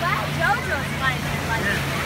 Wow, JoJo's bike is like